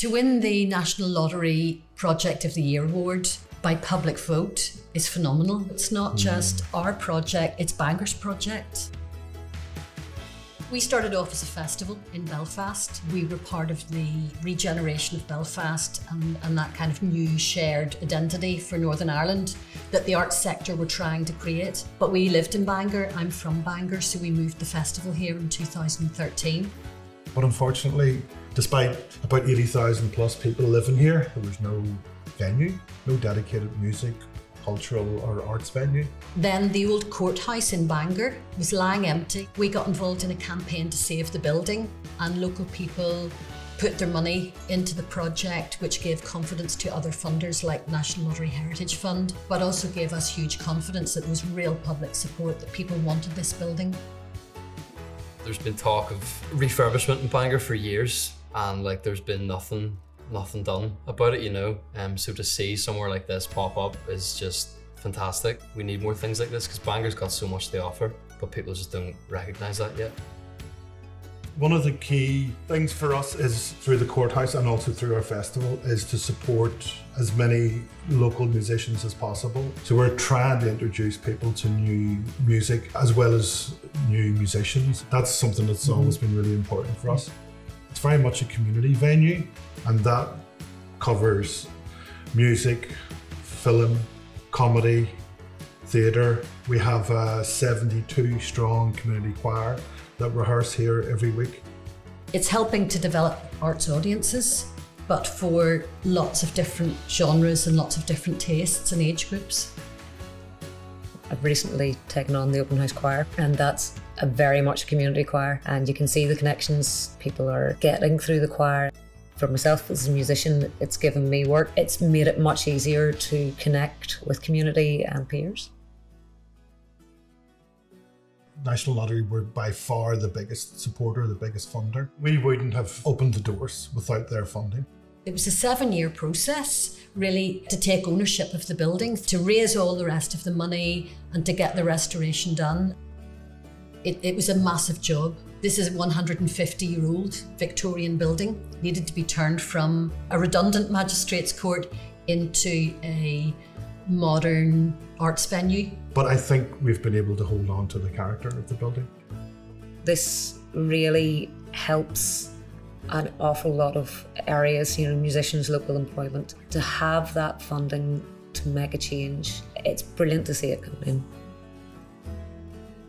To win the National Lottery Project of the Year award by public vote is phenomenal. It's not mm. just our project, it's Bangor's project. We started off as a festival in Belfast. We were part of the regeneration of Belfast and, and that kind of new shared identity for Northern Ireland that the arts sector were trying to create. But we lived in Bangor, I'm from Bangor, so we moved the festival here in 2013. But unfortunately, despite about 80,000 plus people living here, there was no venue, no dedicated music, cultural or arts venue. Then the old courthouse in Bangor was lying empty. We got involved in a campaign to save the building, and local people put their money into the project, which gave confidence to other funders like National Lottery Heritage Fund, but also gave us huge confidence that there was real public support that people wanted this building. There's been talk of refurbishment in Bangor for years, and like there's been nothing, nothing done about it, you know. Um, so to see somewhere like this pop up is just fantastic. We need more things like this because Bangor's got so much to offer, but people just don't recognise that yet. One of the key things for us is through the courthouse and also through our festival is to support as many local musicians as possible. So we're trying to introduce people to new music as well as new musicians. That's something that's mm-hmm. always been really important for us. It's very much a community venue and that covers music, film, comedy, theatre. We have a 72 strong community choir that rehearse here every week. It's helping to develop arts audiences, but for lots of different genres and lots of different tastes and age groups. I've recently taken on the open house choir, and that's a very much a community choir. And you can see the connections people are getting through the choir. For myself as a musician, it's given me work. It's made it much easier to connect with community and peers. National Lottery were by far the biggest supporter, the biggest funder. We wouldn't have opened the doors without their funding. It was a seven year process, really, to take ownership of the building, to raise all the rest of the money, and to get the restoration done. It, it was a massive job. This is a 150 year old Victorian building, needed to be turned from a redundant magistrates court into a modern arts venue. But I think we've been able to hold on to the character of the building. This really helps an awful lot of areas, you know, musicians, local employment, to have that funding to make a change. It's brilliant to see it come in.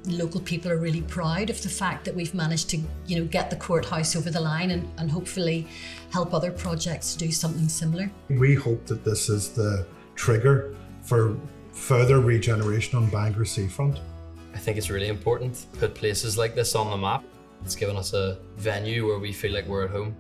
Local people are really proud of the fact that we've managed to, you know, get the courthouse over the line and, and hopefully help other projects to do something similar. We hope that this is the trigger for further regeneration on Bangor seafront. I think it's really important to put places like this on the map. It's given us a venue where we feel like we're at home.